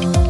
Bye.